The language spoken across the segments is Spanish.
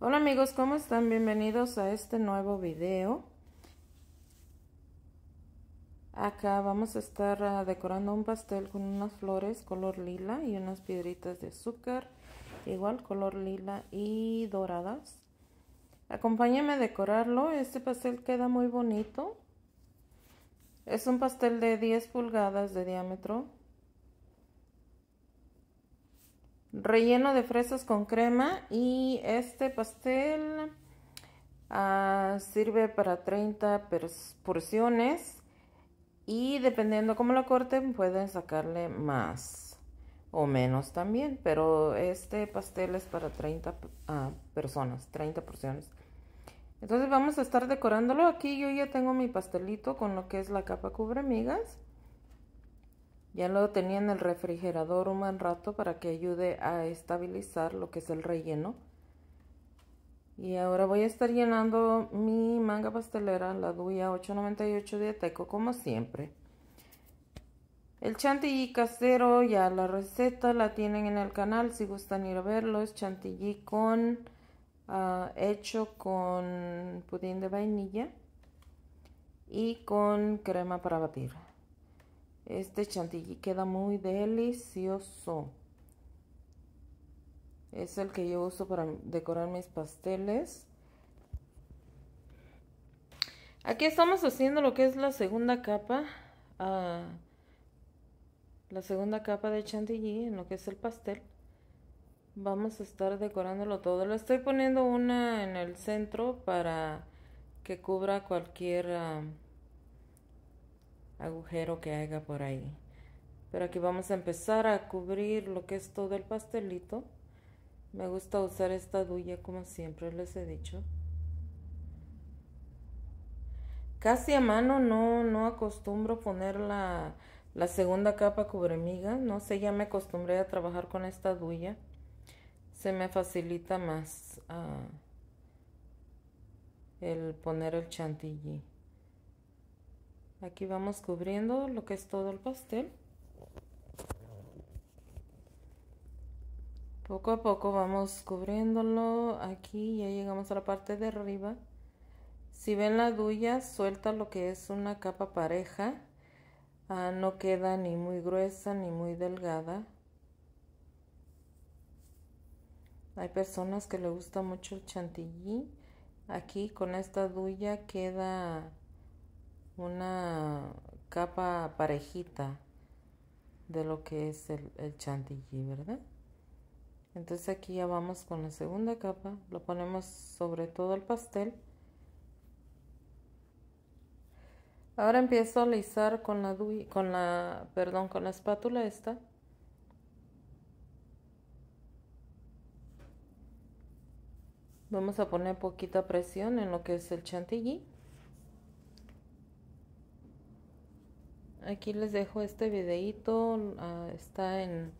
Hola amigos, ¿cómo están? Bienvenidos a este nuevo video. Acá vamos a estar uh, decorando un pastel con unas flores color lila y unas piedritas de azúcar, igual color lila y doradas. Acompáñenme a decorarlo, este pastel queda muy bonito. Es un pastel de 10 pulgadas de diámetro relleno de fresas con crema y este pastel uh, sirve para 30 porciones y dependiendo cómo lo corten pueden sacarle más o menos también pero este pastel es para 30 uh, ah, personas 30 porciones. Entonces vamos a estar decorándolo. Aquí yo ya tengo mi pastelito con lo que es la capa cubre migas ya lo tenía en el refrigerador un buen rato para que ayude a estabilizar lo que es el relleno. Y ahora voy a estar llenando mi manga pastelera, la Duya 898 de Ateco, como siempre. El chantilly casero, ya la receta la tienen en el canal si gustan ir a verlo. Es chantilly con, uh, hecho con pudín de vainilla y con crema para batir. Este chantilly queda muy delicioso. Es el que yo uso para decorar mis pasteles. Aquí estamos haciendo lo que es la segunda capa. Uh, la segunda capa de chantilly en lo que es el pastel. Vamos a estar decorándolo todo. Le estoy poniendo una en el centro para que cubra cualquier... Uh, agujero que haga por ahí. Pero aquí vamos a empezar a cubrir lo que es todo el pastelito. Me gusta usar esta duya como siempre les he dicho. Casi a mano no, no acostumbro poner la, la segunda capa cubremiga. No sé, ya me acostumbré a trabajar con esta duya. Se me facilita más uh, el poner el chantilly. Aquí vamos cubriendo lo que es todo el pastel. Poco a poco vamos cubriéndolo. Aquí ya llegamos a la parte de arriba. Si ven la duya, suelta lo que es una capa pareja. Ah, no queda ni muy gruesa ni muy delgada. Hay personas que le gusta mucho el chantilly. Aquí con esta duya queda una capa parejita de lo que es el, chantilly, ¿verdad? Entonces aquí ya vamos con la segunda capa, lo ponemos sobre todo el pastel. Ahora empiezo a alisar con la con la, perdón, con la espátula esta. Vamos a poner poquita presión en lo que es el chantilly. Aquí les dejo este videito ah, está en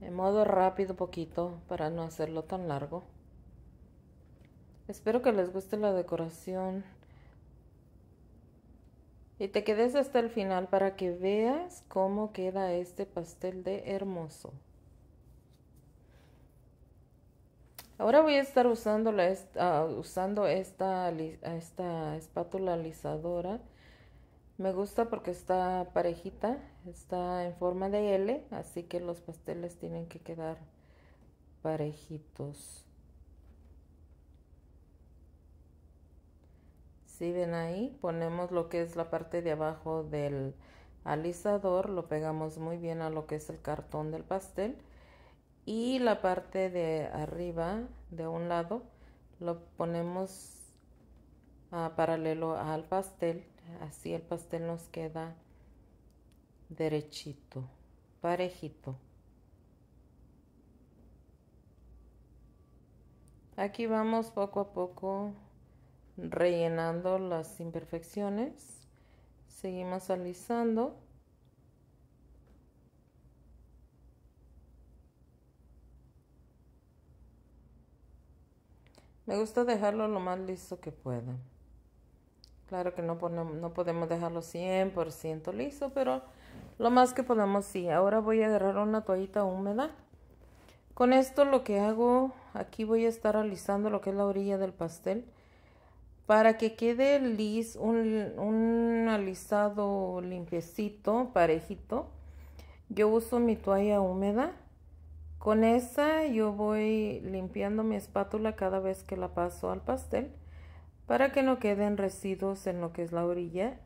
en modo rápido poquito para no hacerlo tan largo. Espero que les guste la decoración. Y te quedes hasta el final para que veas cómo queda este pastel de hermoso. Ahora voy a estar usando, la, esta, esta espátula alisadora me gusta porque está parejita, está en forma de L, así que los pasteles tienen que quedar parejitos. Si ven ahí, ponemos lo que es la parte de abajo del alisador, lo pegamos muy bien a lo que es el cartón del pastel y la parte de arriba de un lado lo ponemos a paralelo al pastel así el pastel nos queda derechito, parejito. Aquí vamos poco a poco rellenando las imperfecciones. Seguimos alisando. Me gusta dejarlo lo más listo que pueda. Claro que no, no podemos dejarlo 100% liso, pero lo más que podemos sí. Ahora voy a agarrar una toallita húmeda Con esto lo que hago, aquí voy a estar alisando lo que es la orilla del pastel para que quede lis, un, un alisado limpiecito, parejito. Yo uso mi toalla húmeda. Con esa yo voy limpiando mi espátula cada vez que la paso al pastel para que no queden residuos en lo que es la orilla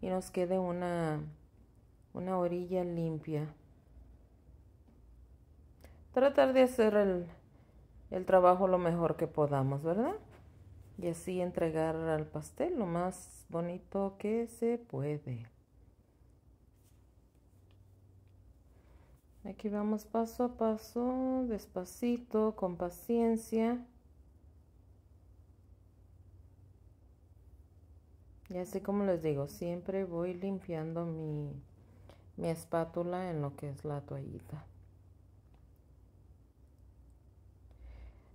y nos quede una, una orilla limpia tratar de hacer el, el trabajo lo mejor que podamos, ¿verdad? Y así entregar al pastel lo más bonito que se puede. Aquí vamos paso a paso, despacito, con paciencia. Y así como les digo, siempre voy limpiando mi, mi espátula en lo que es la toallita.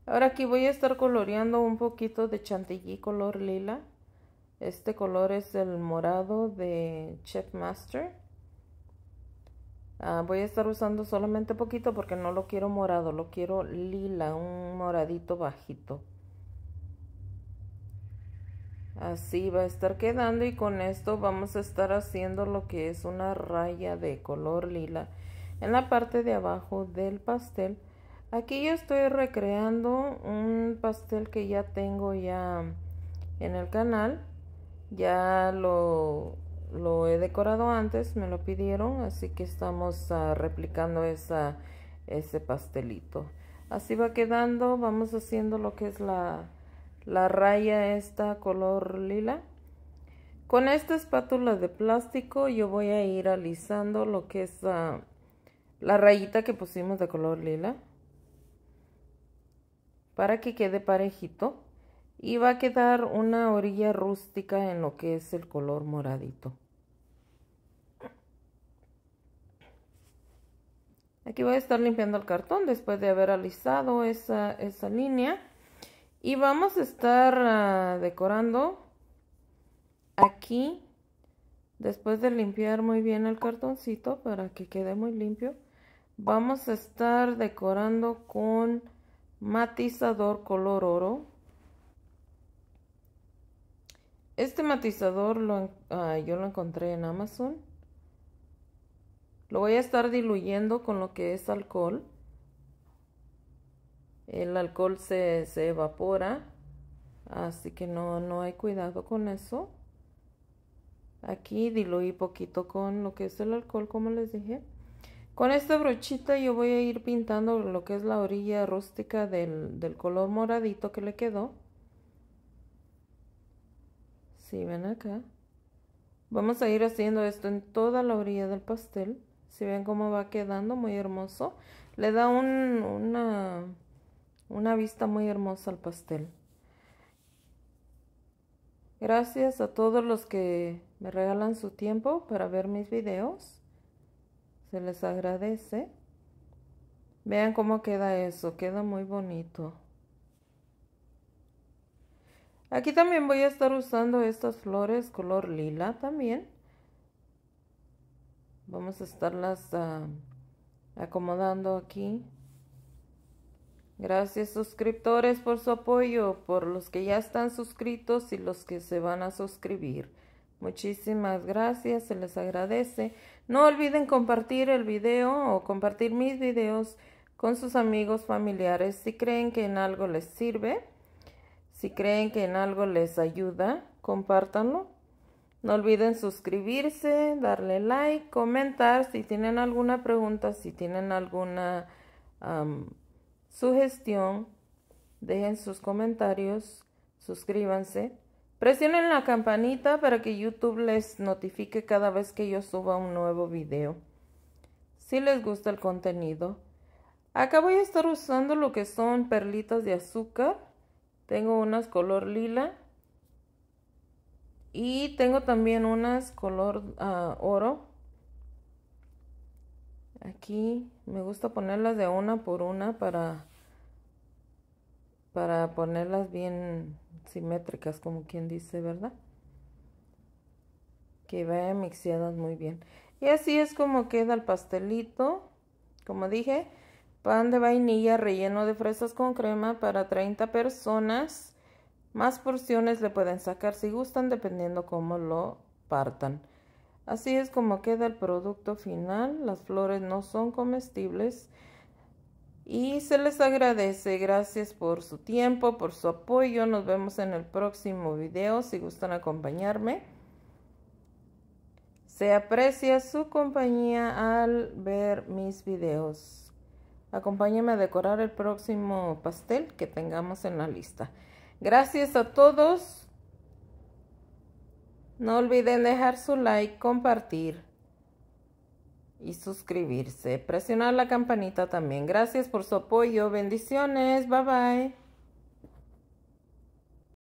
Ahora aquí voy a estar coloreando un poquito de chantilly color lila. Este color es el morado de Chef Master. Ah, voy a estar usando solamente poquito porque no lo quiero morado, lo quiero lila, un moradito bajito. Así va a estar quedando y con esto vamos a estar haciendo lo que es una raya de color lila en la parte de abajo del pastel Aquí yo estoy recreando un pastel que ya tengo ya en el canal. Ya lo, lo he decorado antes, me lo pidieron, así que estamos uh, replicando esa, ese pastelito. Así va quedando, vamos haciendo lo que es la, la raya esta color lila. Con esta espátula de plástico yo voy a ir alisando lo que es uh, la rayita que pusimos de color lila para que quede parejito y va a quedar una orilla rústica en lo que es el color moradito. Aquí voy a estar limpiando el cartón después de haber alisado esa, esa línea. Y vamos a estar ah, decorando aquí, después de limpiar muy bien el cartoncito para que quede muy limpio. Vamos a estar decorando con matizador color oro. Este matizador lo, ah, yo lo encontré en Amazon. Lo voy a estar diluyendo con lo que es alcohol. El alcohol se, se evapora, así que no, no hay cuidado con eso. Aquí diluí poquito con lo que es el alcohol, como les dije. Con esta brochita yo voy a ir pintando lo que es la orilla rústica del, color moradito que le quedó. Si ven acá. Vamos a ir haciendo esto en toda la orilla del pastel. Si ven cómo va quedando, muy hermoso. Le da una, una vista muy hermosa al pastel. Gracias a todos los que me regalan su tiempo para ver mis videos se les agradece. Vean cómo queda eso, queda muy bonito. Aquí también voy a estar usando estas flores color lila también. Vamos a estarlas ah, acomodando aquí. Gracias suscriptores por su apoyo, por los que ya están suscritos y los que se van a suscribir. Muchísimas gracias, se les agradece. No olviden compartir el video o compartir mis videos con sus amigos familiares si creen que en algo les sirve, si creen que en algo les ayuda, compártanlo. No olviden suscribirse, darle like, comentar si tienen alguna pregunta, si tienen alguna sugestión, dejen sus comentarios, suscríbanse. Presionen la campanita para que YouTube les notifique cada vez que yo suba un nuevo video. Si les gusta el contenido. Acá voy a estar usando lo que son perlitas de azúcar. Tengo unas color lila. Y tengo también unas color ah, oro. Aquí me gusta ponerlas de una por una para, para ponerlas bien simétricas, como quien dice, ¿verdad? Que vayan mixeadas muy bien. Y así es como queda el pastelito. Como dije, Pan de vainilla relleno de fresas con crema para 30 personas. Más porciones le pueden sacar si gustan dependiendo cómo lo partan. Así es como queda el producto final. Las flores no son comestibles. Y se les agradece. Gracias por su tiempo, por su apoyo. Nos vemos en el próximo video si gustan acompañarme. Se aprecia su compañía al ver mis videos. Acompáñame a decorar el próximo pastel que tengamos en la lista. Gracias a todos. No olviden dejar su like, compartir y suscribirse. Presionar la campanita también. Gracias por su apoyo. Bendiciones. Bye bye.